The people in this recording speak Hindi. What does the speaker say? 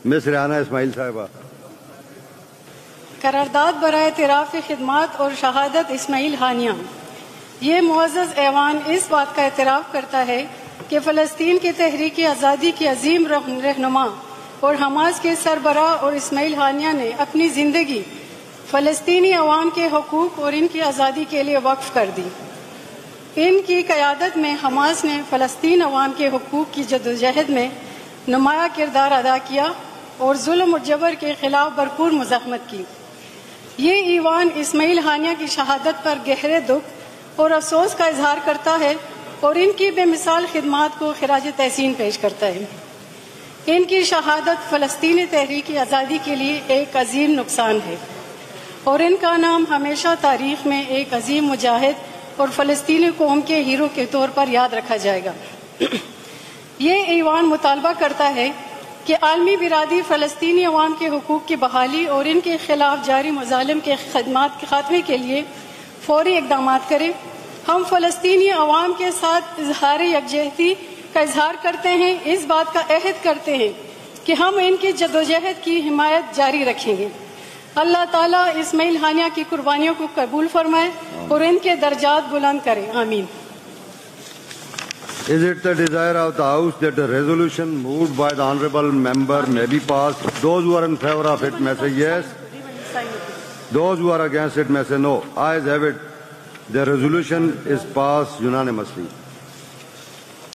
मिस रियाना इस्माइल साहिबा। करारदाद बरए तराफ़ खदमात और शहादत इसमाइल हानिया। ये मुआज़ ऐवान इस बात का एतराफ़ करता है कि फ़लस्तीन की तहरीक आज़ादी के अजीम रहनुमा और हमास के सरबरा और इसमाइल हानिया ने अपनी ज़िंदगी फ़लस्तीनी अवाम के हकूक़ और इनकी आज़ादी के लिए वक्फ कर दी। इनकी क़्यादत में हमास ने फ़लस्तीन अवाम के हकूक़ की जदोजहद में नुमाया किरदार अदा किया और जुल्म और जबर के खिलाफ भरपूर मुजामत की। ये ईवान इसमाइल हानिया की शहादत पर गहरे दुख और अफसोस का इजहार करता है और इनकी बेमिसाल खदमात को खराज तहसीन पेश करता है। इनकी शहादत फ़लस्तीनी तहरीक आज़ादी के लिए एक अजीम नुकसान है और इनका नाम हमेशा तारीख में एक अजीम मुजाहिद और फ़लस्तीनी कौम के हीरो के तौर पर याद रखा जाएगा। ये ईवान मुतालबा करता है कि आलमी बिरादी फ़लस्तीनी अवाम के हकूक़ की बहाली और इनके खिलाफ जारी मुजालिम के खदमात के खात्मे के लिए फौरी इकदाम करें। हम फ़लस्तनी अवाम के साथ इजहार यकजहती का इजहार करते हैं, इस बात का अहद करते हैं कि हम इनकी जदोजहद की हिमायत जारी रखेंगे। अल्लाह ताला इसमाइल हानिया की कुर्बानियों को कबूल फरमाए और इनके दर्जात बुलंद करें। आमीन। Is it the desire of the House that the resolution moved by the Honourable Member may be passed? Those who are in favour of it may say yes. Those who are against it may say no. Ayes have it. The resolution is passed unanimously.